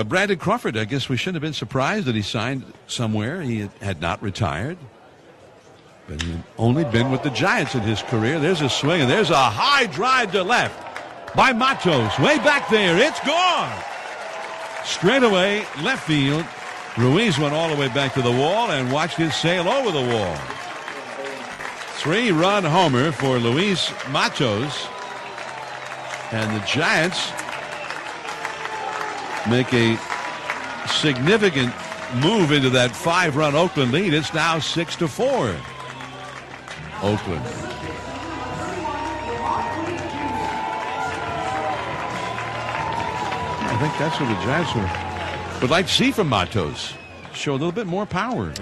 But Brandon Crawford, I guess we shouldn't have been surprised that he signed somewhere. He had not retired. But he'd only been with the Giants in his career. There's a swing, and there's a high drive to left by Matos. Way back there. It's gone. Straight away, left field. Ruiz went all the way back to the wall and watched his sail over the wall. Three run homer for Luis Matos. And the Giants make a significant move into that five run Oakland lead. It's now six to four. Oakland. I think that's what the Giants would, like to see from Matos. Show a little bit more power.